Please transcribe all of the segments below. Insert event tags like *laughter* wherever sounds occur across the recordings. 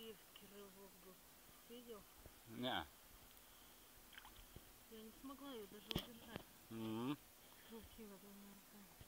Резкий рывок был. Видел? Не. Я не смогла ее даже удержать. М. Крутила двумя руками.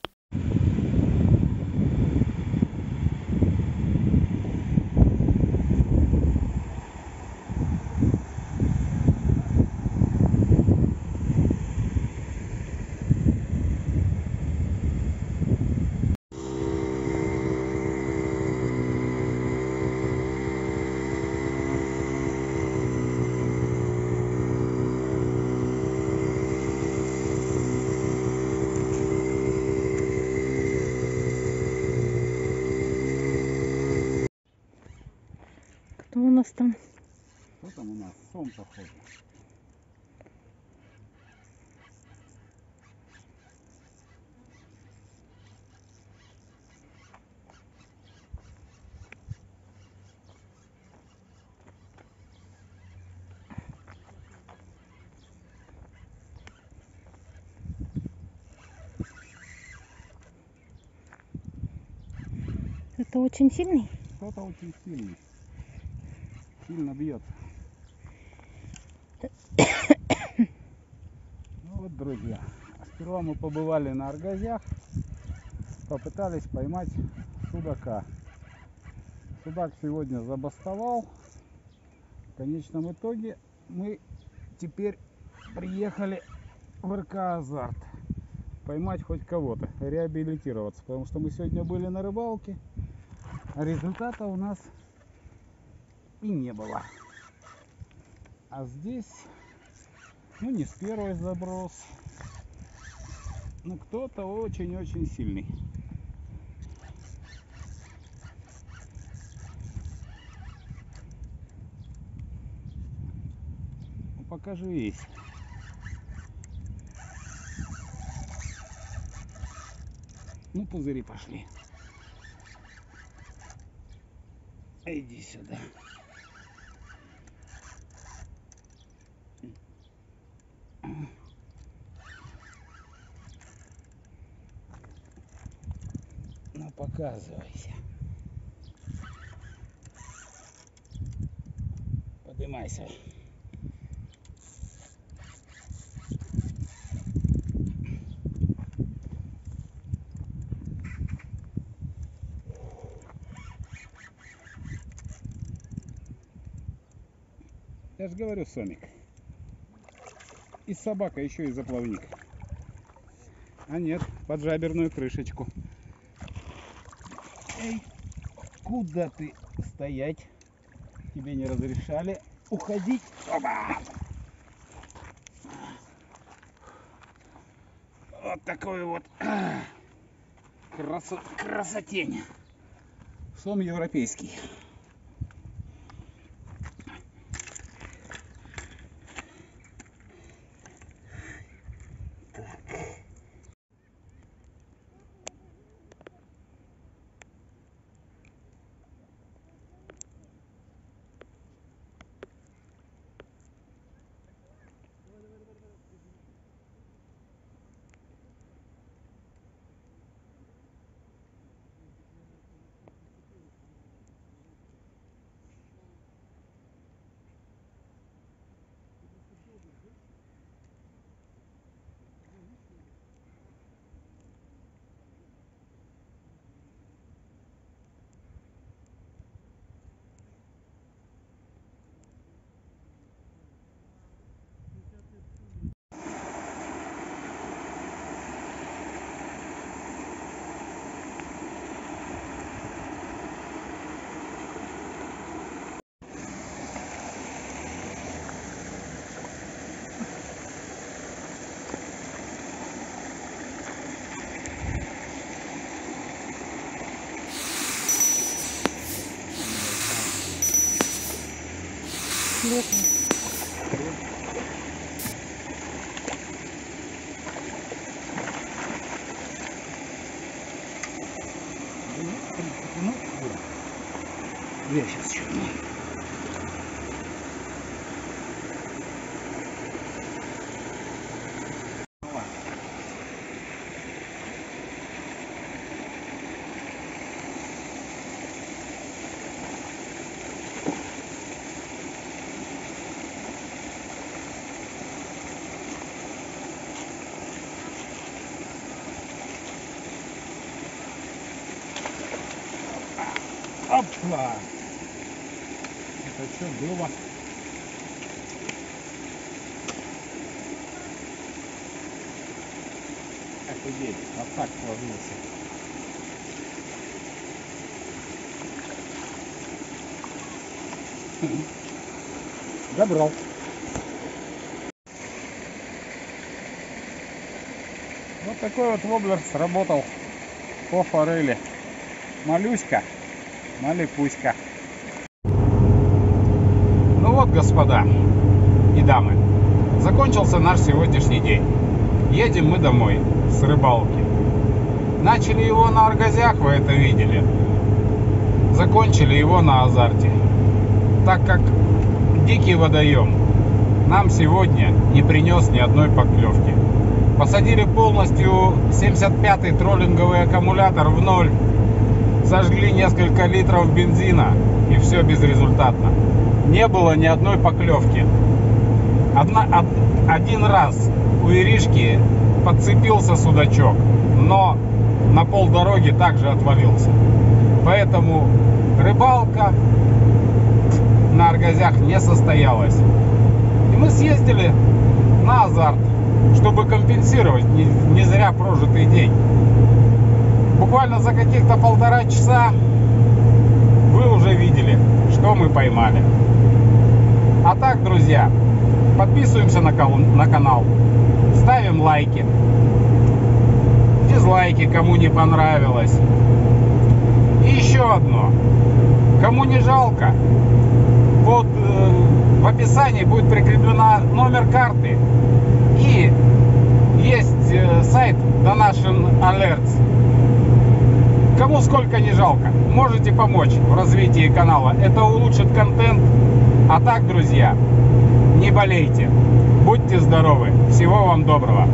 Там? Что там у нас? Сон похоже. Это очень сильный? Кто-то очень сильный. Сильно бьет. Ну вот, друзья, сперва мы побывали на аргазях, попытались поймать судака. Судак сегодня забастовал. В конечном итоге мы теперь приехали в РК Азарт. Поймать хоть кого-то, реабилитироваться. Потому что мы сегодня были на рыбалке, а результата у нас и не было. А здесь, ну не с первой заброс, ну кто-то очень-очень сильный. Ну, покажи весь. Ну, пузыри пошли. Иди сюда. Ну, показывайся. Поднимайся. Я же говорю, Сомик. И собака, еще и заплавник. А нет, под жаберную крышечку. Эй, куда ты стоять? Тебе не разрешали уходить. Опа! Вот такой вот *clears throat* красо- красотень. Сом европейский. Летний. Ну, я сейчас черный. Опа! Это что было? Офигеть, вот так сложился. Добрал. Вот такой вот воблер сработал по форели. Малюська, малипуська. Ну вот, господа и дамы, закончился наш сегодняшний день. Едем мы домой с рыбалки. Начали его на аргазях, вы это видели. Закончили его на азарте. Так как дикий водоем нам сегодня не принес ни одной поклевки. Посадили полностью 75-й троллинговый аккумулятор в ноль. Сожгли несколько литров бензина и все безрезультатно. Не было ни одной поклевки. Одна, од- один раз у Иришки подцепился судачок, но на полдороги также отвалился. Поэтому рыбалка на Аргазях не состоялась. И мы съездили на азарт, чтобы компенсировать не, не зря прожитый день. Буквально за каких-то полтора часа вы уже видели, что мы поймали. А так, друзья, подписываемся на, на канал, ставим лайки, дизлайки, кому не понравилось. И еще одно. Кому не жалко, под, э, в описании будет прикреплена номер карты и есть э, сайт Donation Alerts. Кому жалко, можете помочь в развитии канала. Это улучшит контент. А так, друзья, не болейте, будьте здоровы. Всего вам доброго.